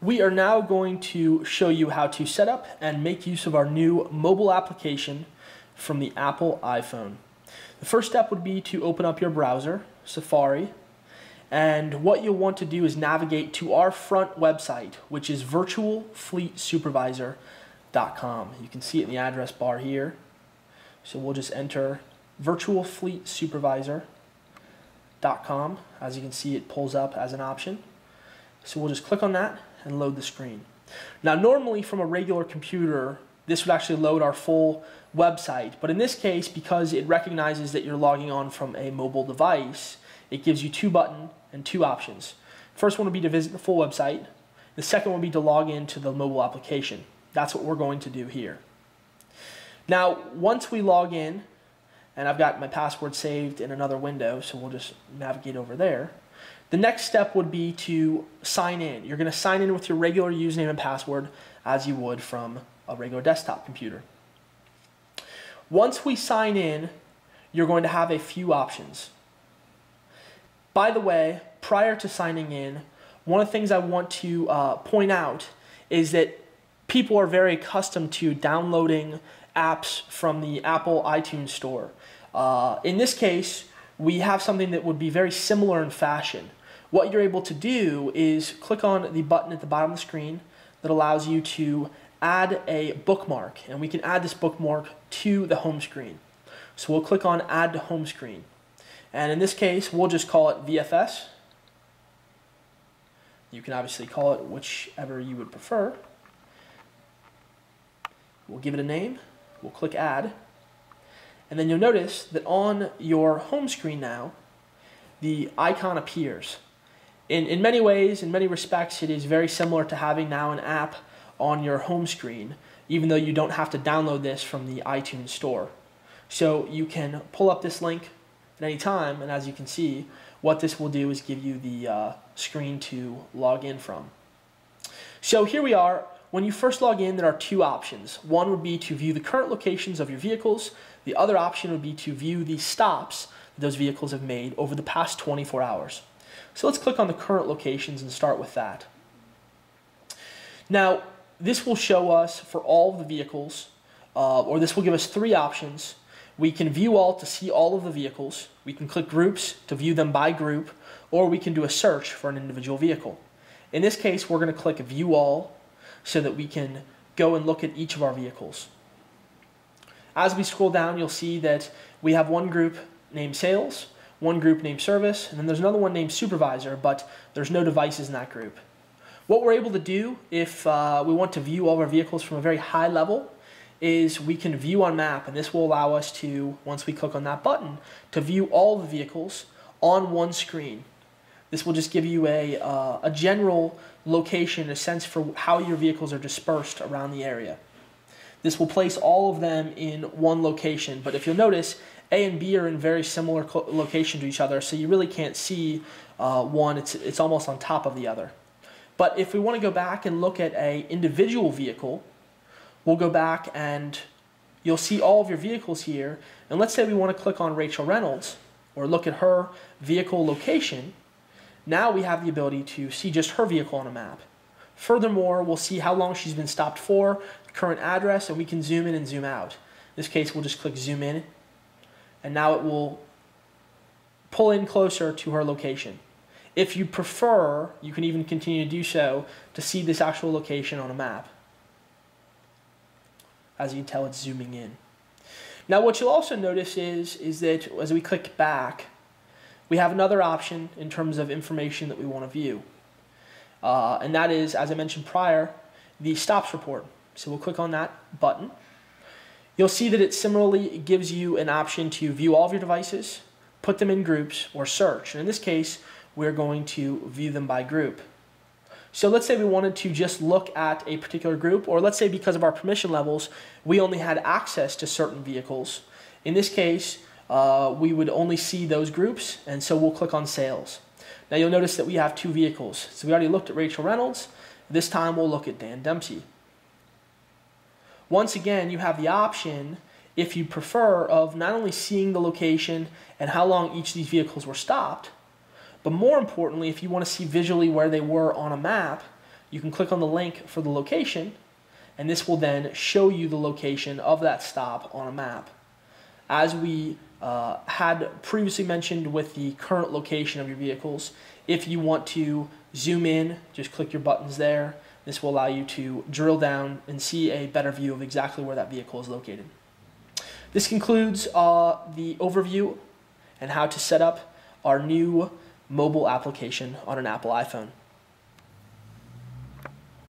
We are now going to show you how to set up and make use of our new mobile application from the Apple iPhone. The first step would be to open up your browser, Safari, and what you'll want to do is navigate to our front website, which is virtualfleetsupervisor.com. You can see it in the address bar here. So we'll just enter virtualfleetsupervisor.com. As you can see, it pulls up as an option. So we'll just click on that and load the screen. Now, normally from a regular computer, this would actually load our full website. But in this case, because it recognizes that you're logging on from a mobile device, it gives you two button and two options. First one would be to visit the full website. The second would be to log into the mobile application. That's what we're going to do here. Now, once we log in, and I've got my password saved in another window, so we'll just navigate over there. The next step would be to sign in. You're going to sign in with your regular username and password as you would from a regular desktop computer. Once we sign in, you're going to have a few options. By the way, prior to signing in, one of the things I want to uh, point out is that people are very accustomed to downloading apps from the Apple iTunes Store. Uh, in this case, we have something that would be very similar in fashion. What you're able to do is click on the button at the bottom of the screen that allows you to add a bookmark, and we can add this bookmark to the home screen. So we'll click on Add to Home Screen. And in this case, we'll just call it VFS. You can obviously call it whichever you would prefer. We'll give it a name. We'll click Add. And then you'll notice that on your home screen now, the icon appears. In, in many ways, in many respects, it is very similar to having now an app on your home screen, even though you don't have to download this from the iTunes Store. So you can pull up this link at any time, and as you can see, what this will do is give you the uh, screen to log in from. So here we are. When you first log in, there are two options. One would be to view the current locations of your vehicles. The other option would be to view the stops those vehicles have made over the past 24 hours. So let's click on the current locations and start with that. Now, this will show us for all of the vehicles, uh, or this will give us three options. We can view all to see all of the vehicles. We can click groups to view them by group, or we can do a search for an individual vehicle. In this case, we're going to click view all so that we can go and look at each of our vehicles. As we scroll down, you'll see that we have one group named sales, one group named service, and then there's another one named supervisor, but there's no devices in that group. What we're able to do if uh, we want to view all of our vehicles from a very high level is we can view on map, and this will allow us to, once we click on that button, to view all the vehicles on one screen. This will just give you a, uh, a general location, a sense for how your vehicles are dispersed around the area. This will place all of them in one location, but if you'll notice, A and B are in very similar location to each other, so you really can't see uh, one, it's, it's almost on top of the other. But if we want to go back and look at a individual vehicle, we'll go back and you'll see all of your vehicles here. And let's say we want to click on Rachel Reynolds or look at her vehicle location. Now we have the ability to see just her vehicle on a map. Furthermore, we'll see how long she's been stopped for, current address, and we can zoom in and zoom out. In this case, we'll just click zoom in, and now it will pull in closer to her location. If you prefer, you can even continue to do so to see this actual location on a map. As you can tell, it's zooming in. Now what you'll also notice is, is that as we click back, we have another option in terms of information that we want to view. Uh, and that is, as I mentioned prior, the stops report. So we'll click on that button. You'll see that it similarly gives you an option to view all of your devices, put them in groups, or search. And in this case, we're going to view them by group. So let's say we wanted to just look at a particular group, or let's say because of our permission levels, we only had access to certain vehicles. In this case, uh, we would only see those groups, and so we'll click on sales. Now you'll notice that we have two vehicles. So we already looked at Rachel Reynolds. This time we'll look at Dan Dempsey. Once again, you have the option, if you prefer, of not only seeing the location and how long each of these vehicles were stopped, but more importantly, if you want to see visually where they were on a map, you can click on the link for the location, and this will then show you the location of that stop on a map. As we uh, had previously mentioned with the current location of your vehicles, if you want to zoom in, just click your buttons there. This will allow you to drill down and see a better view of exactly where that vehicle is located. This concludes uh, the overview and how to set up our new mobile application on an Apple iPhone.